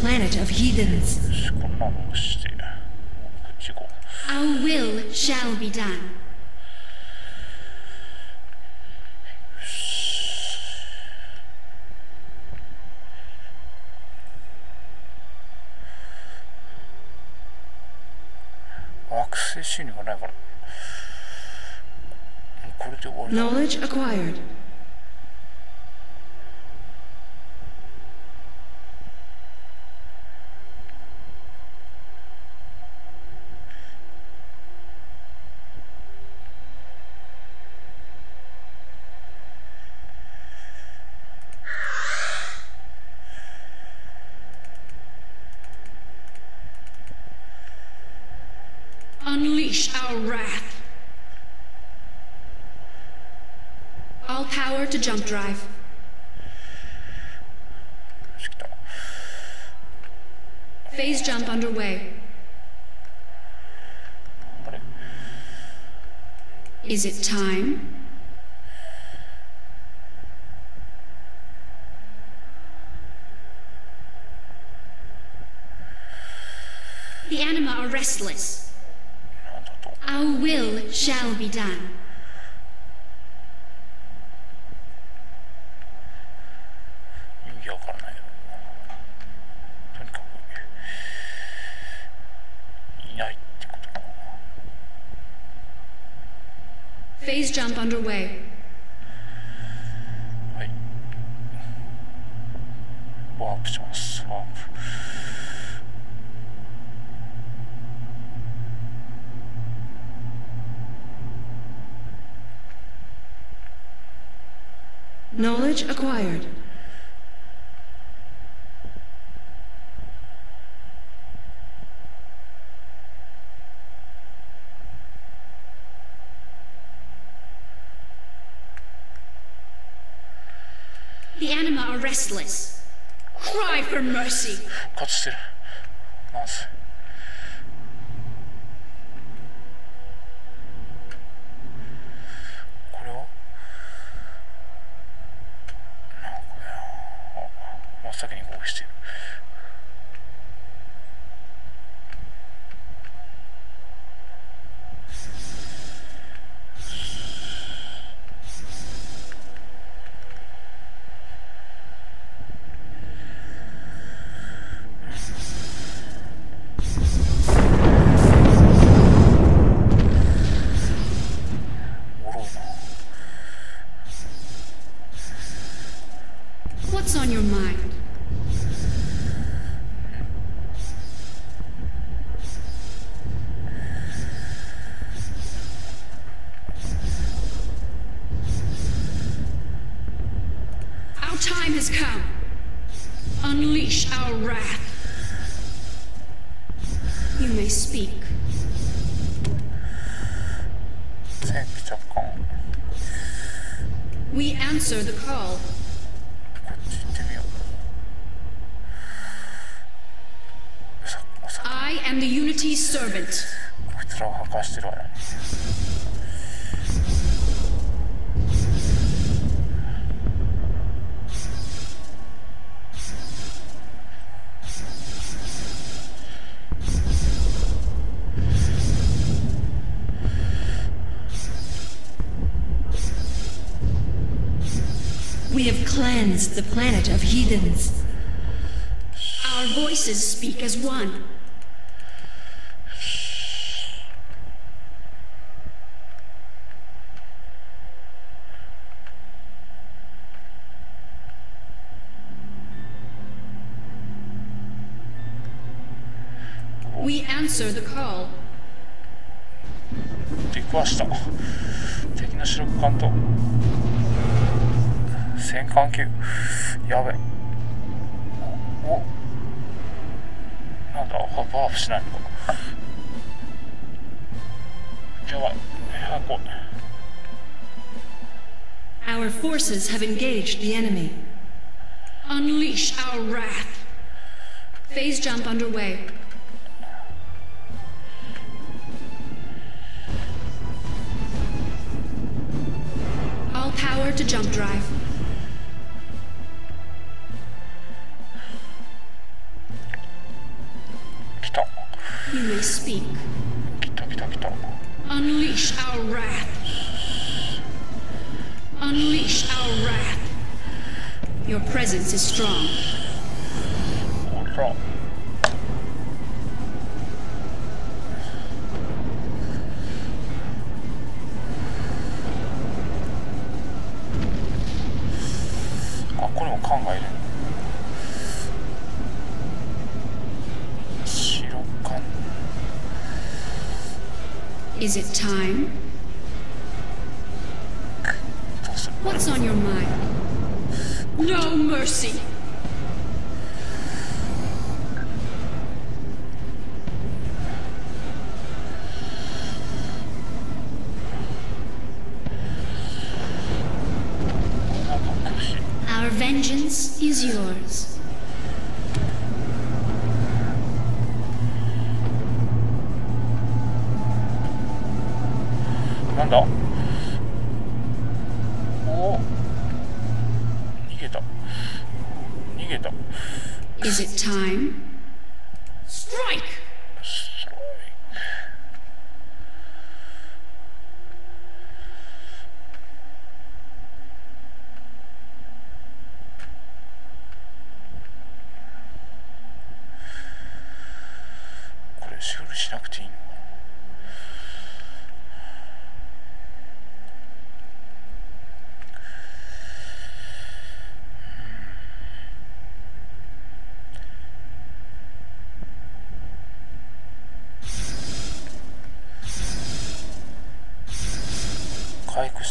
planet of heathens. Our will shall be done. Knowledge acquired. Is it time? The anima are restless. Our will shall be done. Jump underway. Restless. Cry for mercy. 復活してるなんせこれはなんかね真っ先に攻撃してる time has come. Unleash our wrath. You may speak. We answer the call. I am the Unity's servant. cleansed the planet of heathens. Our voices speak as one. We answer the call. 戦艦級やべおおなんだハバーフしないのかやばい早く来い Our forces have engaged the enemy. Unleash our wrath. Phase jump underway. All power to jump drive. You may speak. Unleash our wrath. Unleash our wrath. Your presence is strong. Is it time? What's on your mind? No mercy! Our vengeance is yours. な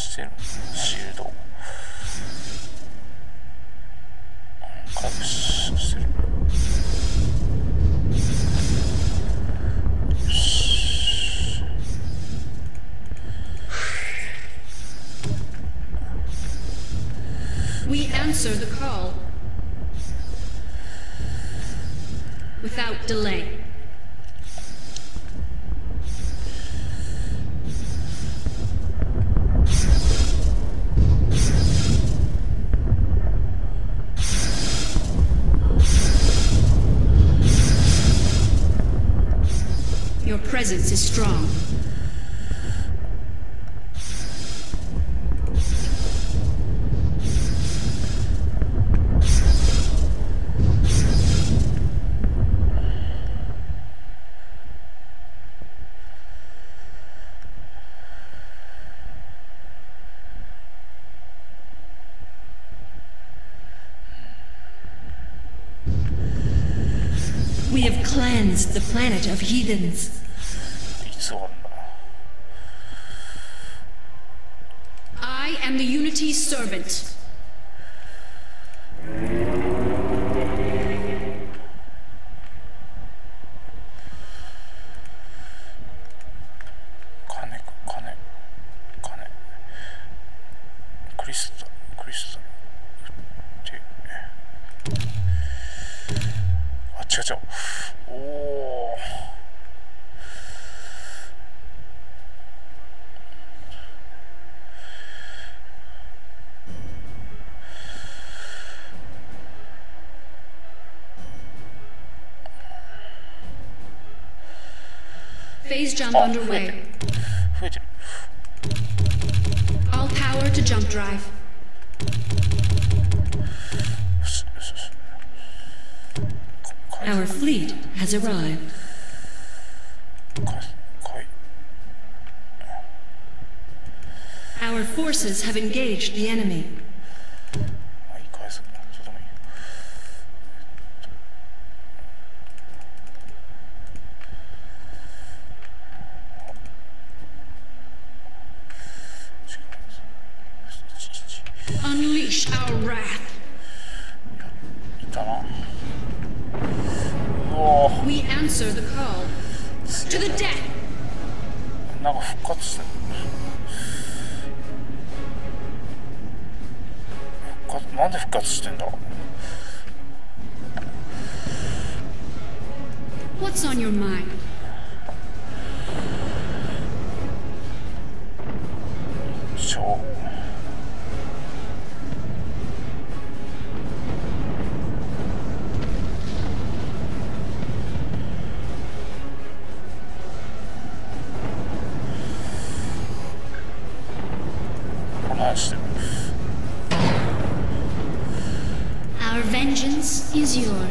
してるシールドうん回復してるよし We answer the call. Without delay. cleansed the planet of heathens. I am the Unity's servant. Phase jump oh, underway. All power to jump drive. Our fleet has arrived. Our forces have engaged the enemy. 復活してんだ What's on your mind? そう yours.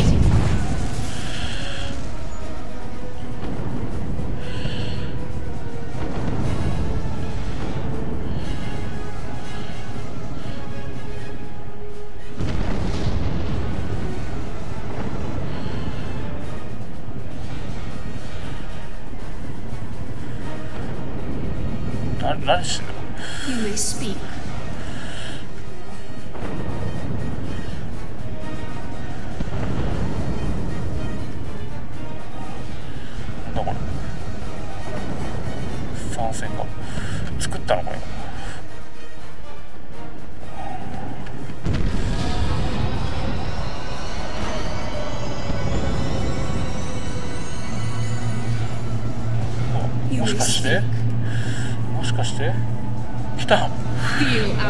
してた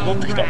戻ってきた。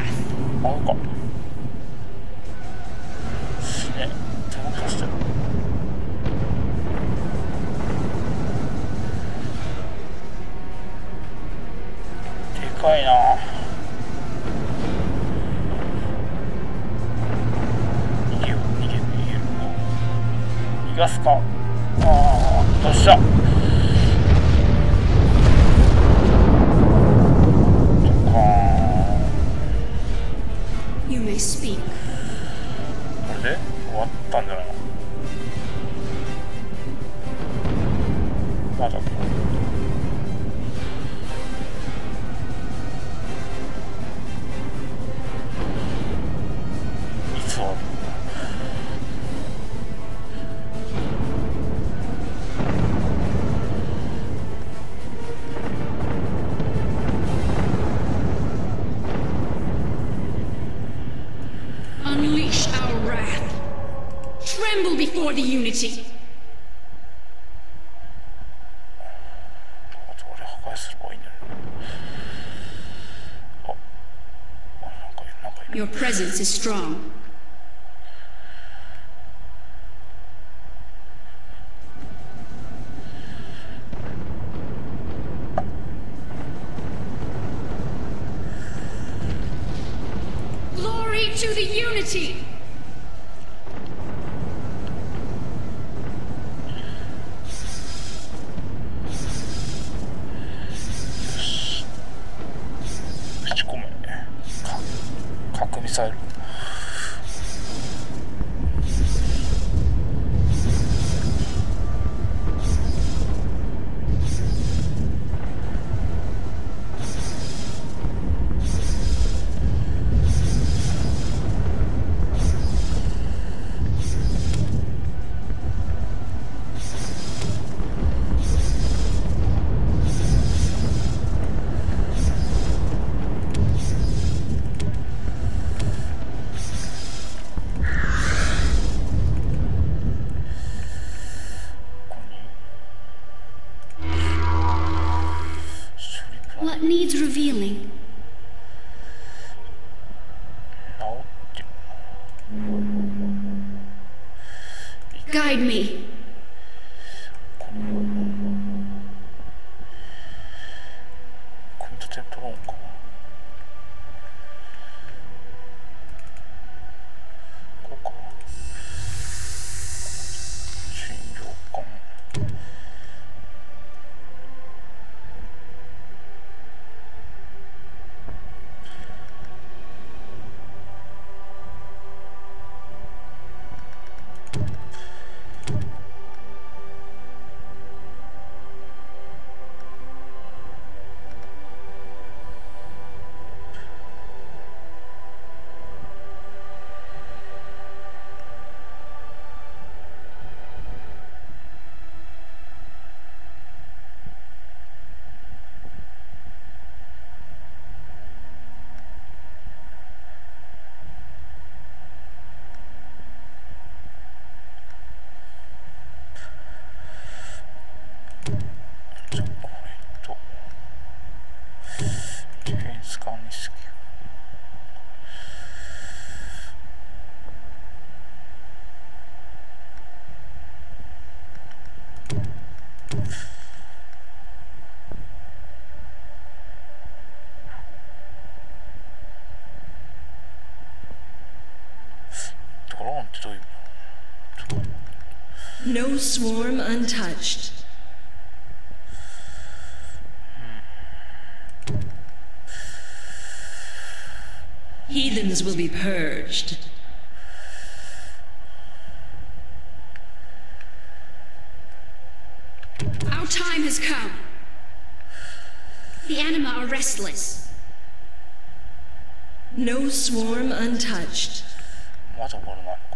presence is strong. Glory to the unity! revealing. drone swarm untouched. Heathens will be purged. Our time has come. The anima are restless. No swarm untouched. What a warlock.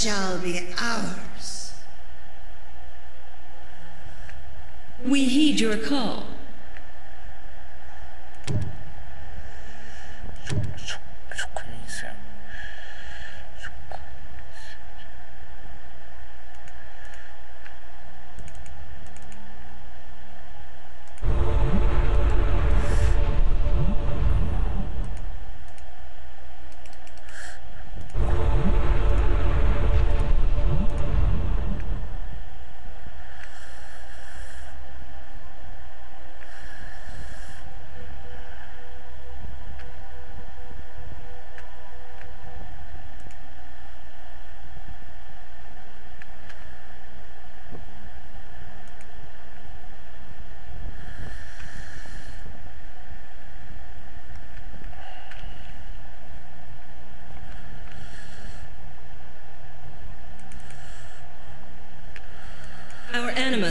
shall be ours.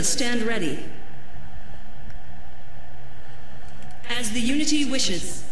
Stand ready. As the Unity wishes.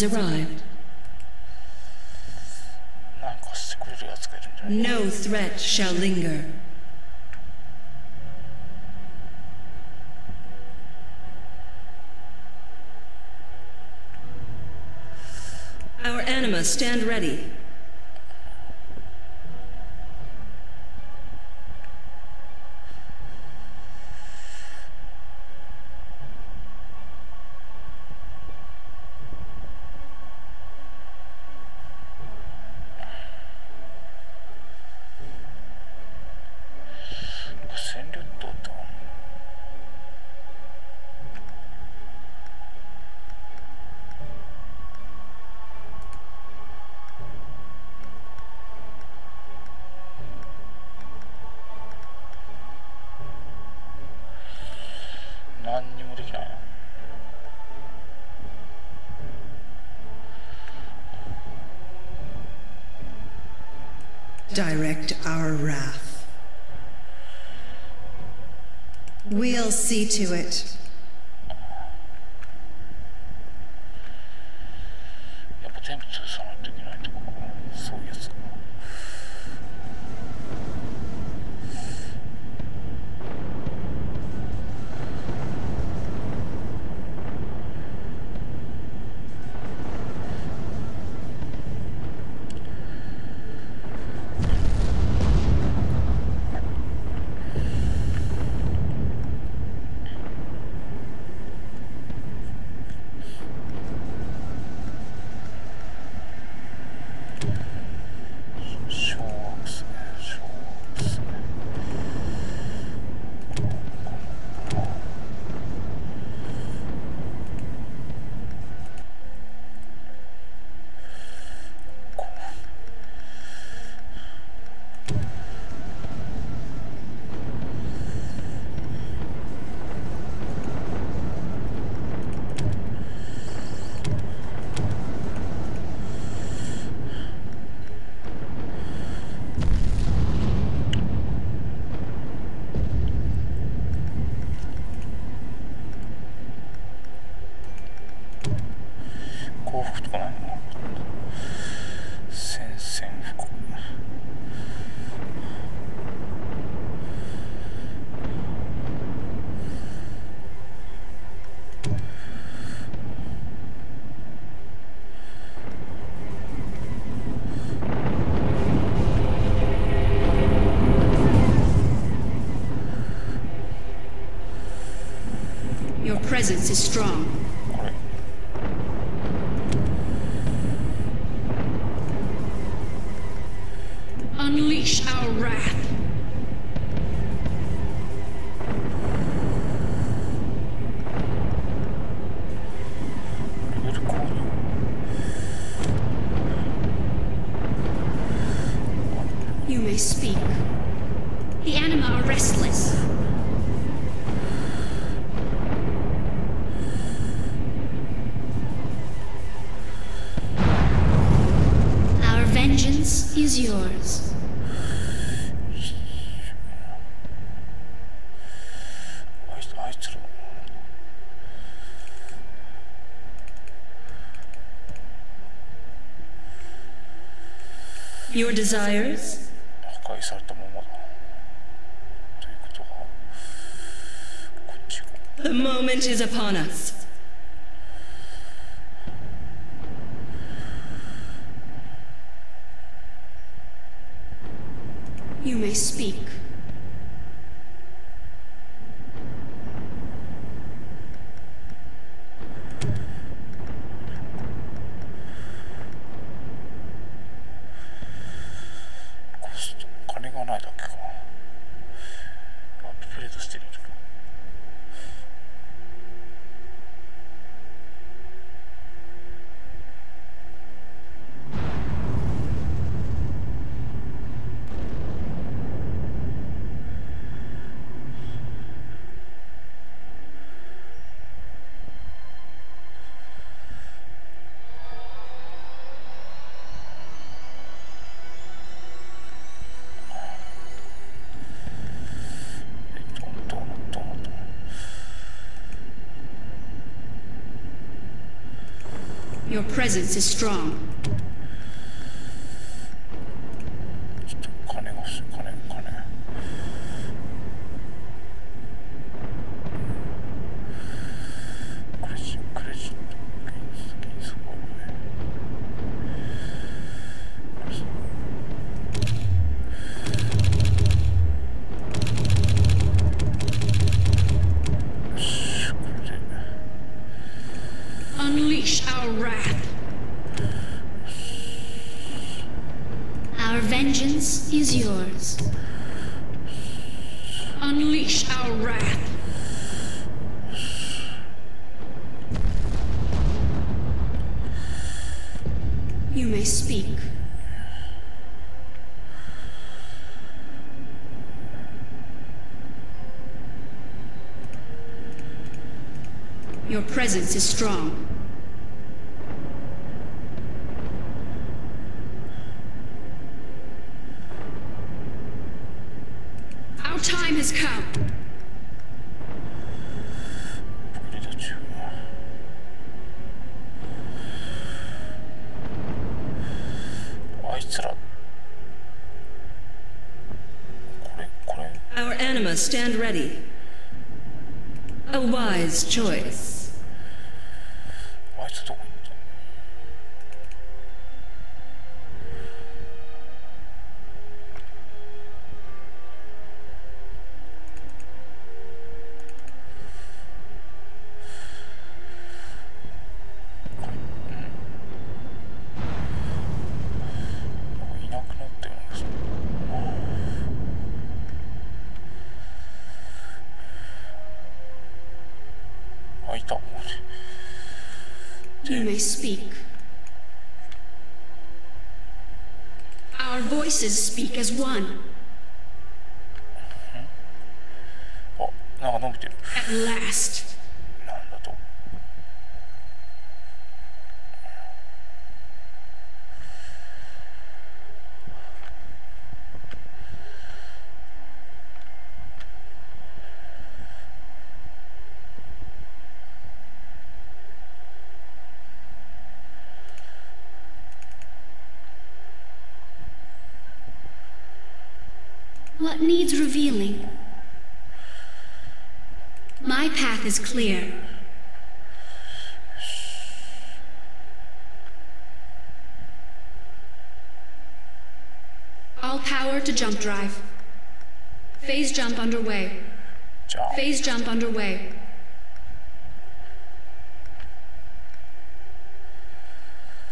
has arrived. No threat shall linger. Our anima stand ready. direct our wrath. We'll see to it. Your presence is strong. your desires? The moment is upon us You may speak. Your presence is strong. You may speak. Your presence is strong. One. What needs revealing? My path is clear. All power to jump drive. Phase jump underway. じゃあ Phase jump underway.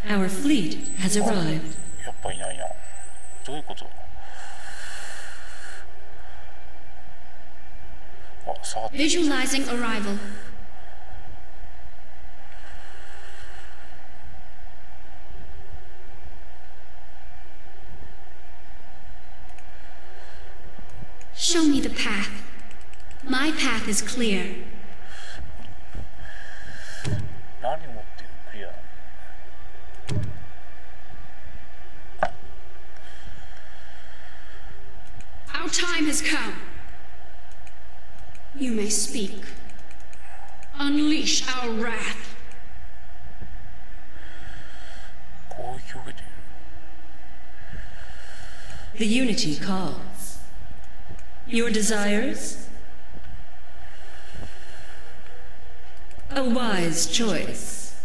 Our fleet has arrived. やっぱいないなどういうこと Visualizing arrival. Show me the path. My path is clear. Our time has come. You may speak. Unleash our wrath. The unity calls. Your desires? A wise choice.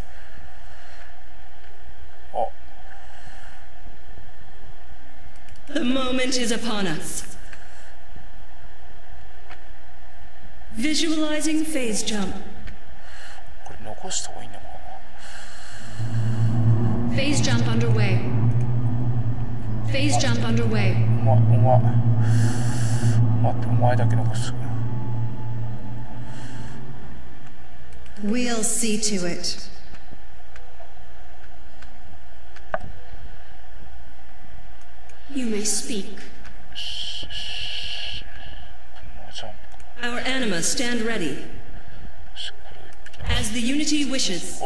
The moment is upon us. Visualizing phase jump. これ残した方がいいのか Phase jump underway. Phase jump underway. なお前お前待ってお前だけ残す We'll see to it. You may speak. anima stand ready. As the Unity wishes.